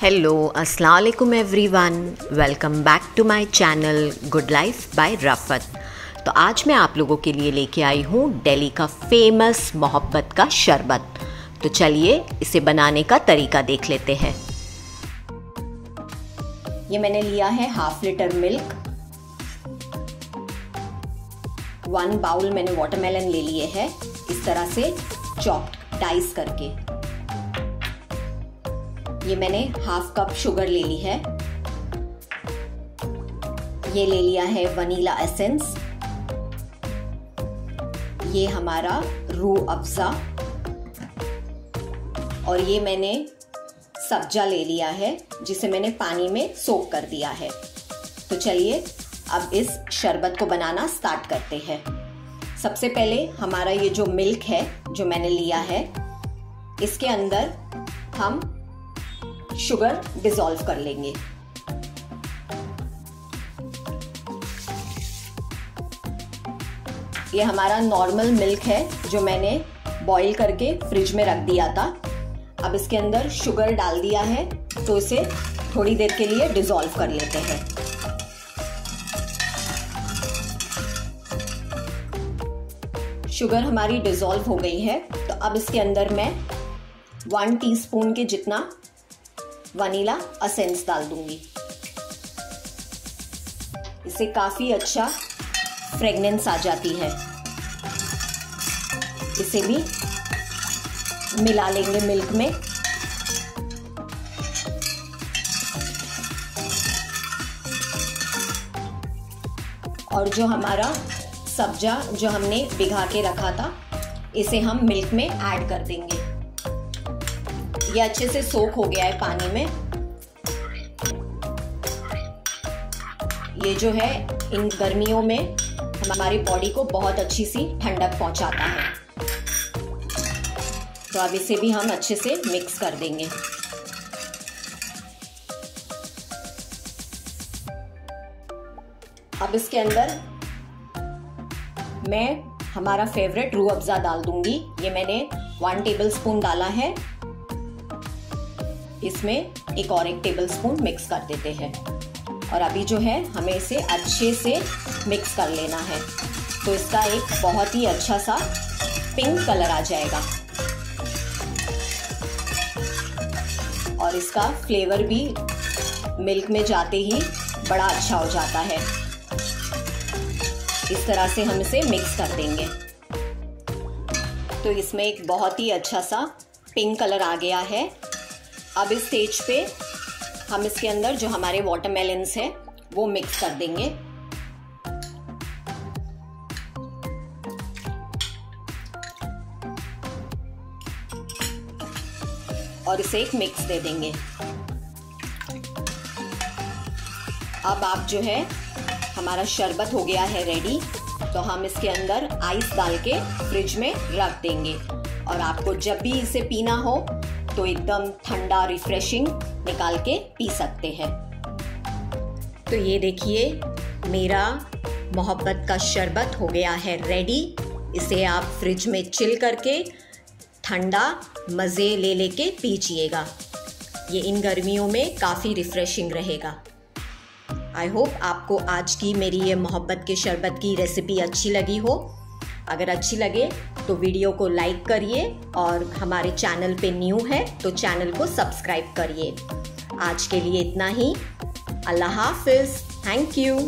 Hello अस्सलाम वालेकुम everyone welcome back to my channel good life by Rafat तो आज मैं आप लोगों के लिए लेके आई हूँ दिल्ली का फ़ेमस मोहब्बत का शरबत। तो चलिए इसे बनाने का तरीका देख लेते हैं। ये मैंने लिया है half litre milk one bowl मैंने वाटरमेलन ले लिए है। इस तरह से चॉप्ड डाइस करके। ये मैंने हाफ़ कप शुगर ले ली है। ये ले लिया है वनीला एसेंस। ये हमारा रू अफजा। और ये मैंने सब्जा ले लिया है, जिसे मैंने पानी में सोक कर दिया है। तो चलिए, अब इस शरबत को बनाना स्टार्ट करते हैं। सबसे पहले हमारा ये जो मिल्क है, जो मैंने लिया है, इसके अंदर हम शुगर डिजोल्व कर लेंगे। ये हमारा नॉर्मल मिल्क है, जो मैंने बॉईल करके फ्रिज में रख दिया था। अब इसके अंदर शुगर डाल दिया है तो इसे थोड़ी देर के लिए डिजोल्व कर लेते हैं। शुगर हमारी डिजोल्व हो गई है तो अब इसके अंदर मैं वन टीस्पून के जितना वनीला असेंस डाल दूँगी। इससे काफ़ी अच्छा फ्रेगनेंस आ जाती है। इसे भी मिला लेंगे मिल्क में। और जो हमारा सब्जा जो हमने भिगा के रखा था, इसे हम मिल्क में ऐड कर देंगे। ये अच्छे से सोख हो गया है पानी में। ये जो है, इन गर्मियों में हमारी बॉडी को बहुत अच्छी सी ठंडक पहुंचाता है। तो अब इसे भी हम अच्छे से मिक्स कर देंगे। अब इसके अंदर मैं हमारा फेवरेट रू अफ़ज़ा डाल दूँगी। ये मैंने वन टेबल स्पून डाला है। इसमें एक और एक टेबल स्पून मिक्स कर देते हैं। और अभी जो है, हमें इसे अच्छे से मिक्स कर लेना है। तो इसका एक बहुत ही अच्छा सा पिंक कलर आ जाएगा। और इसका फ्लेवर भी मिल्क में जाते ही बड़ा अच्छा हो जाता है। इस तरह से हम इसे मिक्स कर देंगे। तो इसमें एक बहुत ही अच्छा सा पिंक कलर आ गया है। अब इस स्टेज पे हम इसके अंदर जो हमारे वाटरमेलन्स है, वो मिक्स कर देंगे। और इसे एक मिक्स दे देंगे। अब आप जो है, हमारा शरबत हो गया है रेडी तो हम इसके अंदर आइस डाल के फ्रिज में रख देंगे। और आपको जब भी इसे पीना हो तो एकदम ठंडा रिफ्रेशिंग निकाल के पी सकते हैं। तो ये देखिए, मेरा मोहब्बत का शरबत हो गया है रेडी इसे आप फ्रिज में चिल करके ठंडा मज़े ले लेके पीजिएगा। ये इन गर्मियों में काफ़ी रिफ़्रेशिंग रहेगा। आई होप आपको आज की मेरी ये मोहब्बत के शरबत की रेसिपी अच्छी लगी हो। अगर अच्छी लगे तो वीडियो को लाइक करिए और हमारे चैनल पे न्यू है तो चैनल को सब्सक्राइब करिए। आज के लिए इतना ही। अल्लाह हाफिज़। Thank you.